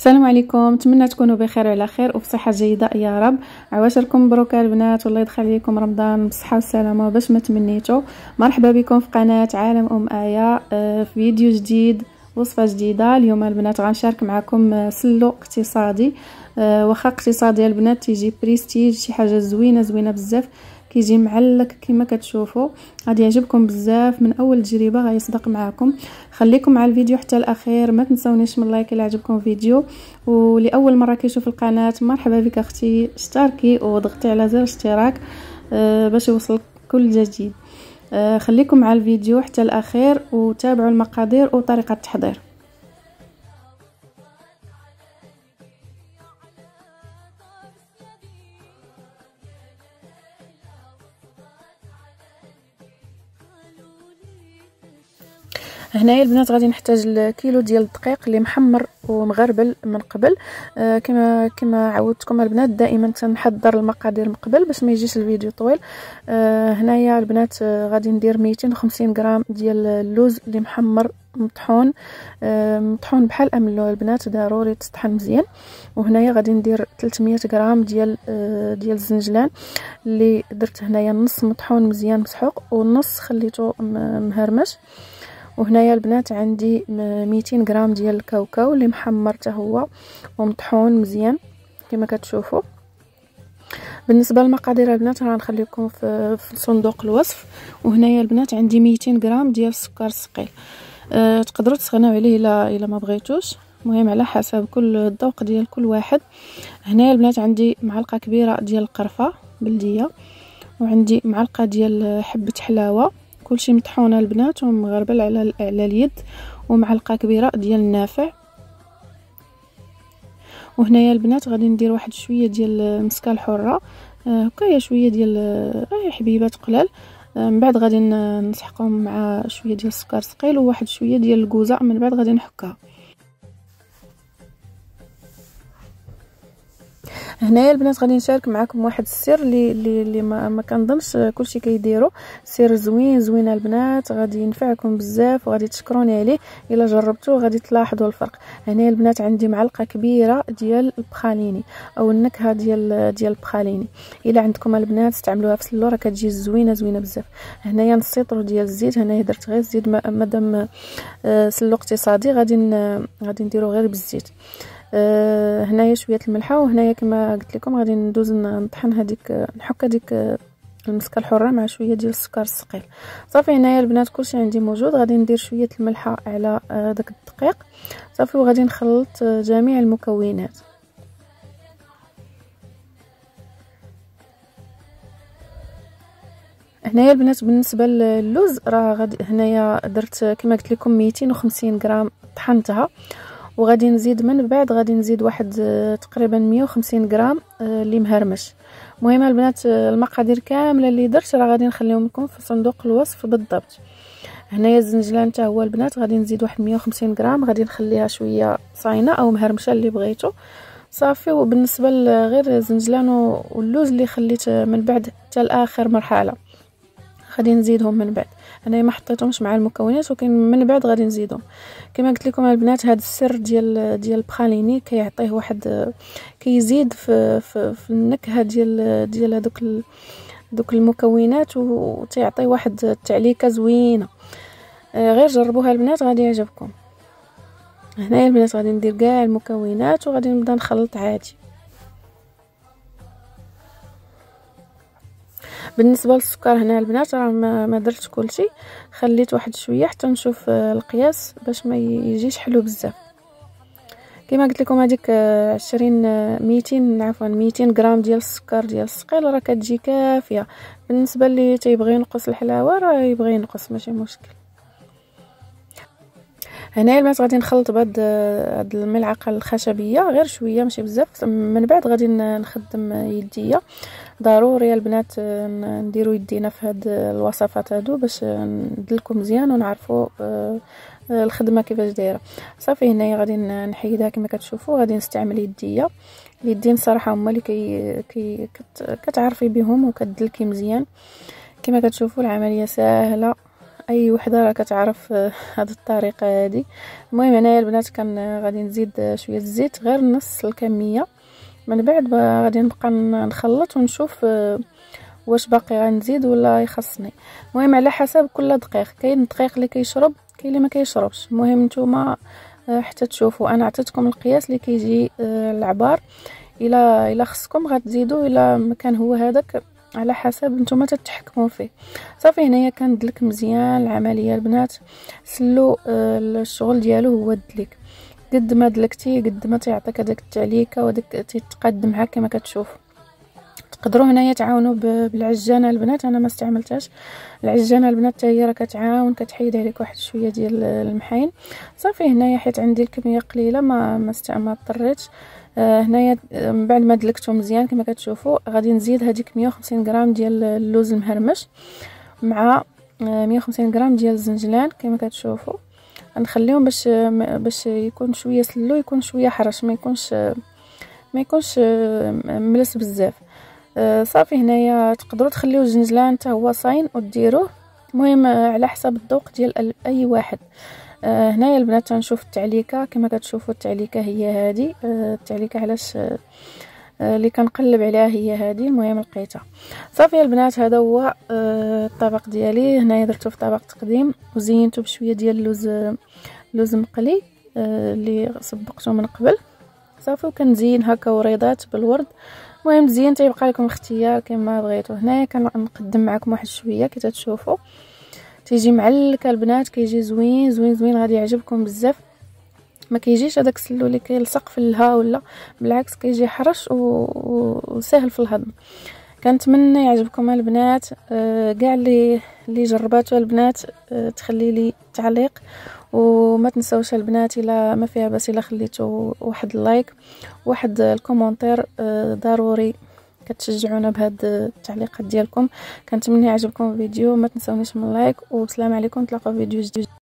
السلام عليكم. نتمنى تكونوا بخير وعلى خير وبصحة جيدة. يا رب عواشركم مبروك البنات والله يدخل عليكم رمضان بالصحه والسلامه باش ما تمنيتوا مرحبا بكم في قناة عالم أم آية آه، في فيديو جديد وصفة جديدة. اليوم البنات غنشارك معكم آه، سلو اقتصادي. آه، واخا اقتصادي البنات تيجي بريستيج شي حاجة زوينة زوينة بزاف. كيجي معلق كما كتشوفوا. غادي يعجبكم بزاف. من أول تجربة غيصدق معكم خليكم مع الفيديو حتى الأخير. ما تنسونيش من لايك إلا عجبكم الفيديو. ولأول مرة كيشوف القناة مرحبا بك أختي. اشتركي وضغطي على زر الاشتراك آه، باش يوصلك كل جديد. آه، خليكم مع الفيديو حتى الأخير وتابعوا المقادير وطريقة التحضير. هنايا البنات غادي نحتاج الكيلو ديال الدقيق اللي محمر ومغربل من قبل. آه كما كما عودتكم البنات دائما تنحضر المقادير من قبل باش ما يجيش الفيديو طويل. آه هنايا البنات آه غادي ندير 250 غرام ديال اللوز اللي محمر مطحون. آه مطحون بحال أملو. البنات ضروري تطحن مزيان. وهنايا غادي ندير 300 غرام ديال آه ديال الزنجلان اللي درت هنايا نص مطحون مزيان مسحوق والنص خليته مهرمش. وهنايا البنات عندي 200 غرام ديال الكاوكاو اللي محمر حتى هو ومطحون مزيان كما كتشوفوا. بالنسبة للمقادير البنات غنخليكم في, في صندوق الوصف. وهنايا البنات عندي 200 غرام ديال السكر الثقيل. أه تقدروا تستغناو عليه الا إلا ما بغيتوش. المهم على حسب كل الذوق ديال كل واحد. هنايا البنات عندي معلقة كبيرة ديال القرفة بلديه وعندي معلقة ديال حبة حلاوة. كلشي مطحونة البنات ومغربل على على اليد ومعلقة كبيرة ديال النافع. وهنايا البنات غادي ندير واحد شوية ديال المسكه الحرة. آه، هكايا شوية ديال آه حبيبات قلال. آه من بعد غادي نسحقهم مع شوية ديال السكر ثقيل وواحد شوية ديال الكوزه من بعد غادي نحكها. هنايا البنات غادي نشارك معكم واحد السر اللي اللي, ما, ما كنظنش كلشي كيديرو. سر زوين زوين البنات. غادي ينفعكم بزاف وغادي تشكروني عليه. إلا جربتوه غادي تلاحظوا الفرق. هنايا البنات عندي معلقة كبيرة ديال البخاليني أو النكهة ديال ديال البخاليني. إلا عندكم البنات استعملوها في سلو راه كتجي زوينه زوينة بزاف. هنايا لتر ديال الزيت. هنايا درت غير الزيت. مادام آه، سلو اقتصادي غادي غادي نديرو غير بالزيت. آه هنايا شوية الملحة وهنايا كما قلت لكم غادي ندوز نطحن هذيك نحك هذيك المسكة الحرة مع شوية ديال السكر الثقيل. صافي هنايا البنات كلشي عندي موجود غادي ندير شوية الملحة على آه داك الدقيق. صافي وغادي نخلط آه جميع المكونات. هنايا البنات بالنسبة للوز راه غادي هنايا درت كما قلت لكم 250 غرام طحنتها. وغادي نزيد من بعد غادي نزيد واحد آه، تقريبا 150 غرام آه، اللي مهرمش. المهم البنات آه، المقادير كاملة اللي درت راه غادي نخليهم لكم في صندوق الوصف بالضبط. هنايا الزنجلان حتى هو البنات غادي نزيد واحد 150 غرام غادي نخليها شوية صاينة أو مهرمشة اللي بغيتو. صافي وبالنسبة لغير الزنجلان واللوز اللي خليت من بعد حتى لاخر مرحلة. غادي نزيدهم من بعد. أنا ما حطيتهمش مع المكونات ولكن من بعد غادي نزيدهم. كما قلت لكم البنات هذا السر ديال ديال البخاليني كيعطيه واحد كيزيد في في, في النكهة ديال ديال هذوك دوك المكونات وتيعطي واحد التعليكة زوينة. آه، غير جربوها البنات غادي يعجبكم. هنايا البنات غادي ندير كاع المكونات وغادي نبدا نخلط عادي. بالنسبة للسكر هنا البنات راه ما, درتش كلشي. خليت واحد شوية حتى نشوف آه، القياس باش ما يجيش حلو بزاف. كما قلت لكم هذيك 20 200 عفوا 200 غرام ديال السكر ديال الثقيل راه كتجي كافية. بالنسبة اللي تيبغي ينقص الحلاوة راه يبغي ينقص ماشي مشكل. هنايا البنات غادي نخلط بهاد هاد الملعقة الخشبية غير شوية ماشي بزاف من بعد غادي نخدم يديا. ضروري البنات نديرو يدينا في هاد الوصفات هادو باش ندلكم مزيان ونعرفوا آه، الخدمة كيفاش دايرة. صافي هنايا غادي نحيدها كما كتشوفوا غادي نستعمل يديا. اليدين صراحة هما اللي كي, كي كت كتعرفي بهم وكتدلكي مزيان. كما كتشوفوا العملية سهله أي وحدة راه كتعرف هذه الطريقة هذه المهم هنايا البنات كان غادي نزيد شوية الزيت غير نص الكمية. من بعد غادي نبقى نخلط ونشوف واش باقي غنزيد ولا يخصني. المهم على حسب كل دقيق. كاين دقيق اللي كيشرب كاين اللي ما كيشربش. المهم نتوما حتى تشوفوا. أنا عطيتكم القياس اللي كيجي العبار. الا إلا خصكم غتزيدوا إلا ما كان هو هذاك. على حسب نتوما تتحكموا فيه. صافي هنايا كندلك مزيان العملية. البنات سلو آه، الشغل ديالو هو الدليك. قد ما دلكتي قد ما تيعطيك هذاك التعليكه وداك تيتقدم معاك كما كتشوفوا. تقدروا هنايا تعاونوا بالعجانة. البنات أنا ما استعملتهاش. العجانة البنات حتى هي راه كتعاون كتحيد عليك واحد شوية ديال المحاين صافي هنايا حيت عندي الكمية قليلة ما ما, اضطريتش هنايا من بعد ما دلكته مزيان كما كتشوفوا غادي نزيد هذيك 150 غرام ديال اللوز المهرمش مع 150 آه، غرام ديال الزنجلان كما كتشوفوا نخليهم باش باش يكون شوية سلو يكون شوية حرش ما يكونش ما يكونش آه، ملس بزاف. آه، صافي هنايا تقدروا تخليو الزنجلان حتى هو صاين وديروه المهم على حسب الذوق ديال أي واحد. آه هنايا البنات تنشوف التعليكة. كما كتشوفوا التعليكة هي هذه آه التعليكة علاش آه اللي كنقلب عليها هي هذه المهم لقيتها. صافي البنات هذا هو آه الطبق ديالي. هنايا درتو في طبق تقديم وزينته بشوية ديال اللوز لوز مقلي آه اللي سبقته من قبل. صافي وكنزين هكا وريضات بالورد. المهم زين تيبقى لكم اختيار كما بغيتو. هنايا كنقدم معكم واحد شوية كي تشوفوا تيجي معلك البنات كيجي زوين زوين زوين غادي يعجبكم بزاف. ما كيجيش هذاك السلو اللي كيلصق في الها ولا بالعكس كيجي حرش وسهل في الهضم. كنتمنى يعجبكم البنات. آه، كاع اللي اللي جرباتو البنات آه، تخلي لي تعليق. وما تنساوش البنات إلا ما فيها بس إلا خليتو واحد ال like واحد ال commentaire آه، ضروري. كتشجعونا بهاد التعليقات ديالكم. كنتمنى يعجبكم الفيديو. ما تنساونيش من like. والسلام عليكم. نتلاقاو في فيديو جديد.